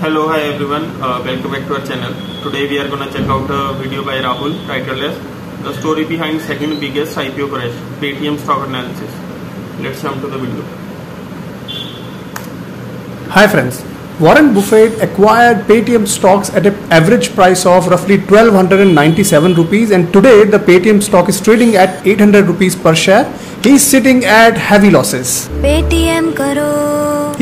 Hello, hi everyone. Uh, welcome back to our channel. Today we are gonna check out a video by Rahul titled as "The Story Behind Second Biggest IPO Crash: Paytm Stock Analysis." Let's jump to the video. Hi friends. Warren Buffett acquired Paytm stocks at an average price of roughly 1297 rupees and today the Paytm stock is trading at 800 rupees per share. He is sitting at heavy losses. Paytm karo.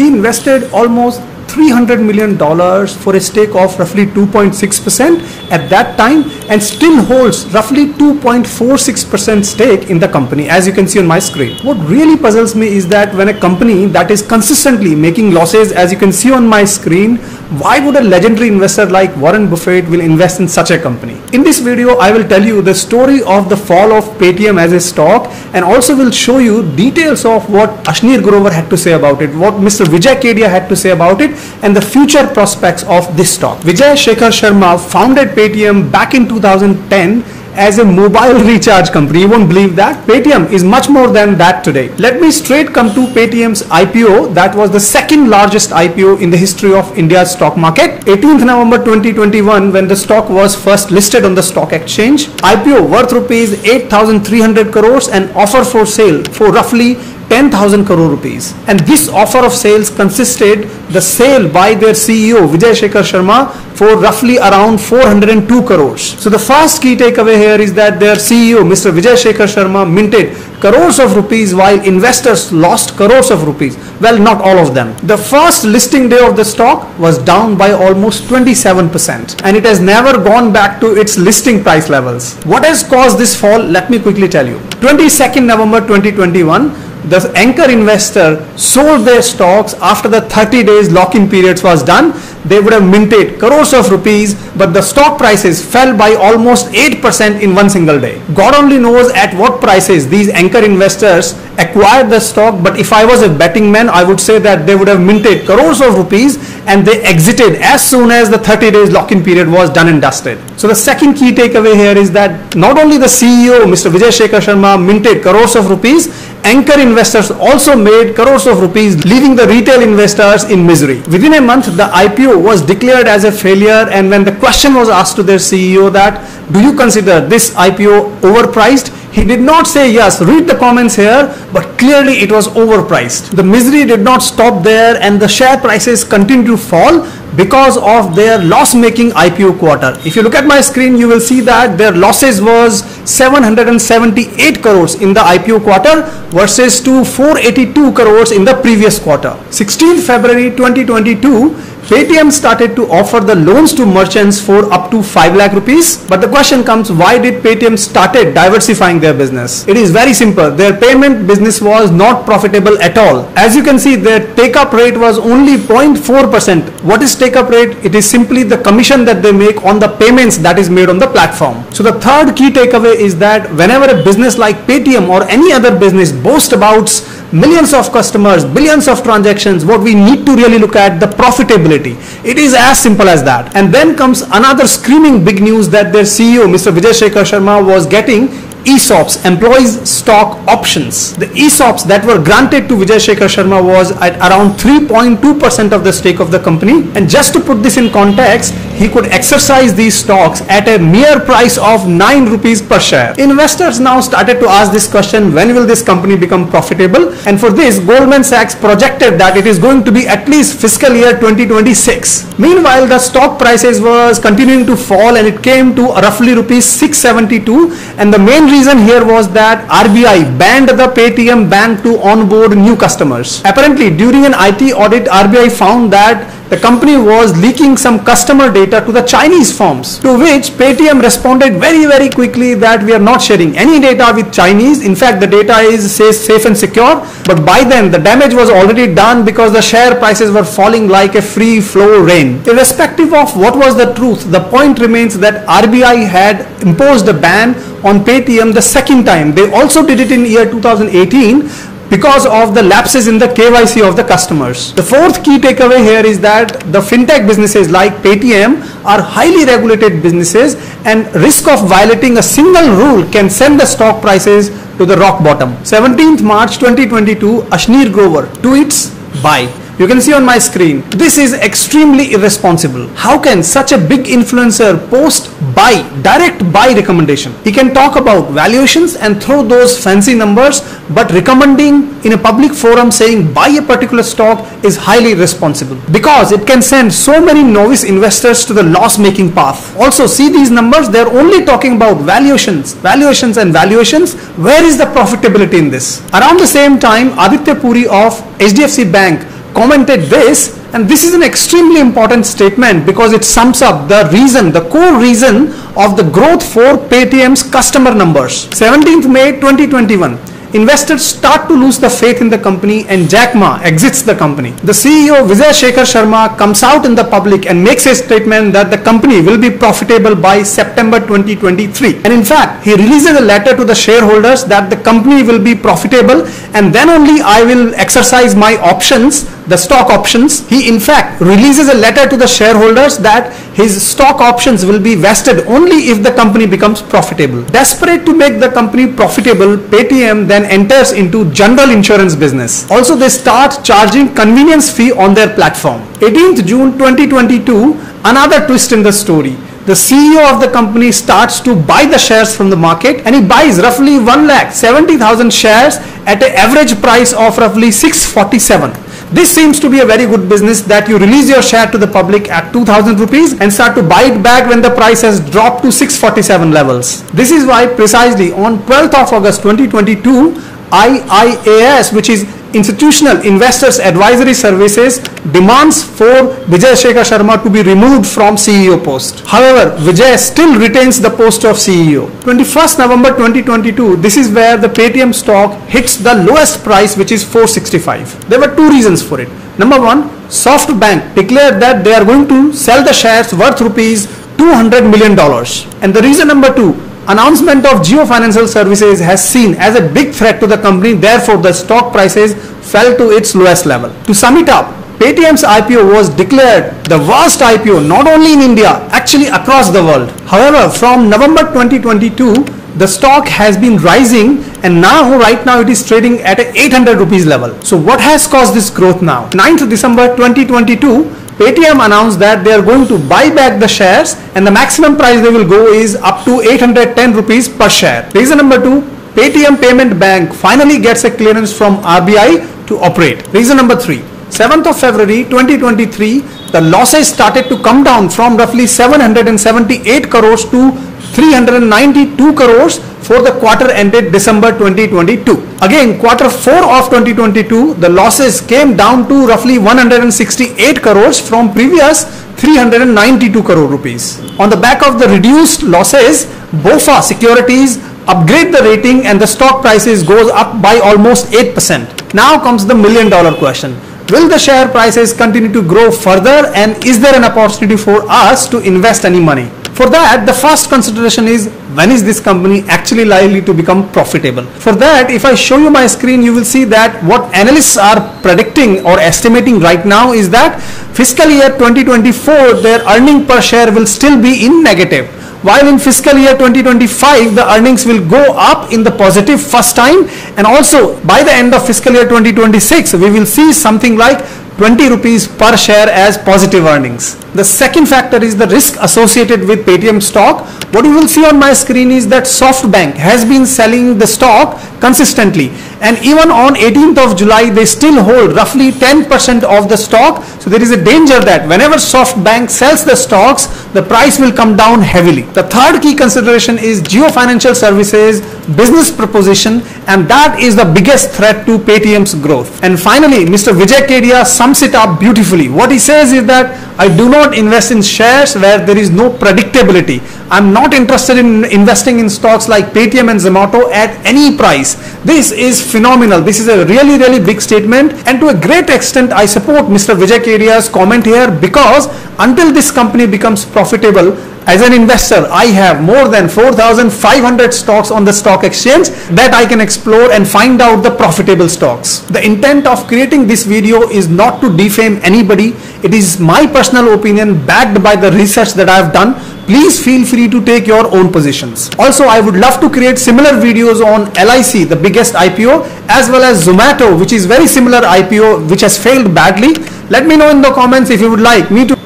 He invested almost 300 million dollars for a stake of roughly 2.6% at that time and still holds roughly 2.46% stake in the company as you can see on my screen. What really puzzles me is that when a company that is consistently making losses as you can see on my screen, why would a legendary investor like Warren Buffett will invest in such a company? In this video, I will tell you the story of the fall of Paytm as a stock and also will show you details of what Ashneer Grover had to say about it, what Mr. Vijay Kedia had to say about it and the future prospects of this stock. Vijay Shekhar Sharma founded Paytm back in 2010 as a mobile recharge company. You won't believe that. Paytm is much more than that today. Let me straight come to Paytm's IPO. That was the second largest IPO in the history of India's stock market. 18th November 2021 when the stock was first listed on the stock exchange. IPO worth rupees 8300 crores and offer for sale for roughly 10,000 crore rupees. And this offer of sales consisted the sale by their CEO Vijay Shekhar Sharma for roughly around 402 crores. So the first key takeaway here is that their CEO Mr. Vijay Shekhar Sharma minted crores of rupees while investors lost crores of rupees. Well, not all of them. The first listing day of the stock was down by almost 27% and it has never gone back to its listing price levels. What has caused this fall? Let me quickly tell you. 22nd November 2021 the anchor investor sold their stocks after the 30 days lock-in periods was done they would have minted crores of rupees but the stock prices fell by almost 8% in one single day. God only knows at what prices these anchor investors acquired the stock but if i was a betting man i would say that they would have minted crores of rupees and they exited as soon as the 30 days lock-in period was done and dusted. So the second key takeaway here is that not only the ceo mr vijay shekhar sharma minted crores of rupees anchor investors also made crores of rupees, leaving the retail investors in misery. Within a month, the IPO was declared as a failure, and when the question was asked to their CEO that, do you consider this IPO overpriced? He did not say yes. Read the comments here, but clearly it was overpriced. The misery did not stop there, and the share prices continued to fall because of their loss-making IPO quarter. If you look at my screen, you will see that their losses was 778 crores in the IPO quarter versus to 482 crores in the previous quarter. 16 February 2022, Paytm started to offer the loans to merchants for up to 5 lakh rupees. But the question comes, why did Paytm started diversifying their business? It is very simple. Their payment business was not profitable at all. As you can see, their take-up rate was only 0.4%. What is take-up rate? It is simply the commission that they make on the payments that is made on the platform. So the third key takeaway is that whenever a business like Paytm or any other business boast about millions of customers, billions of transactions, what we need to really look at the profitability. It is as simple as that. And then comes another screaming big news that their CEO, Mr. Vijay Shekhar Sharma, was getting ESOPs, employees stock options. The ESOPs that were granted to Vijay Shekhar Sharma was at around 3.2% of the stake of the company. And just to put this in context, he could exercise these stocks at a mere price of 9 rupees per share. Investors now started to ask this question, when will this company become profitable? And for this, Goldman Sachs projected that it is going to be at least fiscal year 2026. Meanwhile, the stock prices was continuing to fall and it came to roughly rupees 672 and the main reason here was that RBI banned the Paytm bank to onboard new customers. Apparently, during an IT audit, RBI found that the company was leaking some customer data to the Chinese firms, to which Paytm responded very, very quickly that we are not sharing any data with Chinese. In fact, the data is safe and secure. But by then, the damage was already done because the share prices were falling like a free flow rain. Irrespective of what was the truth, the point remains that RBI had imposed a ban on Paytm the second time. They also did it in year 2018 because of the lapses in the KYC of the customers. The fourth key takeaway here is that the fintech businesses like Paytm are highly regulated businesses and risk of violating a single rule can send the stock prices to the rock bottom. 17th March 2022, Ashneer Grover tweets buy. You can see on my screen, this is extremely irresponsible. How can such a big influencer post buy, direct buy recommendation? He can talk about valuations and throw those fancy numbers, but recommending in a public forum saying buy a particular stock is highly irresponsible because it can send so many novice investors to the loss making path. Also, see these numbers, they're only talking about valuations, valuations, and valuations. Where is the profitability in this? Around the same time, Aditya Puri of HDFC Bank commented this and this is an extremely important statement because it sums up the reason, the core reason of the growth for Paytm's customer numbers. 17th May 2021 investors start to lose the faith in the company and Jack Ma exits the company. The CEO Vijay Shekhar Sharma comes out in the public and makes a statement that the company will be profitable by September 2023. And in fact, he releases a letter to the shareholders that the company will be profitable and then only I will exercise my options the stock options. He in fact releases a letter to the shareholders that his stock options will be vested only if the company becomes profitable. Desperate to make the company profitable, Paytm then enters into general insurance business. Also they start charging convenience fee on their platform. 18th June 2022, another twist in the story the CEO of the company starts to buy the shares from the market and he buys roughly 1 lakh 70,000 shares at an average price of roughly 647. This seems to be a very good business that you release your share to the public at 2000 rupees and start to buy it back when the price has dropped to 647 levels. This is why precisely on 12th of August 2022, IIAS which is Institutional Investors Advisory Services demands for Vijay Shekhar Sharma to be removed from CEO post. However, Vijay still retains the post of CEO. 21st November 2022, this is where the Paytm stock hits the lowest price which is 465. There were two reasons for it. Number one, SoftBank declared that they are going to sell the shares worth rupees 200 million dollars. And the reason number two, announcement of Jio Financial Services has seen as a big threat to the company. Therefore, the stock prices fell to its lowest level. To sum it up, Paytm's IPO was declared the worst IPO not only in India, actually across the world. However, from November 2022, the stock has been rising and now right now it is trading at a 800 rupees level. So what has caused this growth now? 9th December 2022, Paytm announced that they are going to buy back the shares and the maximum price they will go is up to 810 rupees per share. Reason number two, Paytm Payment Bank finally gets a clearance from RBI to operate. Reason number three, 7th of February 2023, the losses started to come down from roughly 778 crores to 392 crores for the quarter ended December 2022. Again, quarter 4 of 2022, the losses came down to roughly 168 crores from previous 392 crore rupees. On the back of the reduced losses, BofA Securities upgrade the rating and the stock prices goes up by almost 8%. Now comes the million dollar question. Will the share prices continue to grow further and is there an opportunity for us to invest any money? For that, the first consideration is when is this company actually likely to become profitable? For that, if I show you my screen, you will see that what analysts are predicting or estimating right now is that fiscal year 2024, their earning per share will still be in negative while in fiscal year 2025 the earnings will go up in the positive first time and also by the end of fiscal year 2026 we will see something like 20 rupees per share as positive earnings. The second factor is the risk associated with Paytm stock. What you will see on my screen is that SoftBank has been selling the stock consistently and even on 18th of July they still hold roughly 10% of the stock. So there is a danger that whenever SoftBank sells the stocks the price will come down heavily. The third key consideration is Jio Financial Services business proposition and that is the biggest threat to Paytm's growth. And finally Mr. Vijay Kedia sums it up beautifully. What he says is that I do not invest in shares where there is no predictability. I'm not interested in investing in stocks like Paytm and Zomato at any price. This is phenomenal. This is a really, really big statement. And to a great extent, I support Mr. Vijay Kedia's comment here because until this company becomes profitable, as an investor, I have more than 4,500 stocks on the stock exchange that I can explore and find out the profitable stocks. The intent of creating this video is not to defame anybody. It is my personal opinion backed by the research that I have done please feel free to take your own positions. Also, I would love to create similar videos on LIC, the biggest IPO, as well as Zomato, which is very similar IPO, which has failed badly Let me know in the comments if you would like me to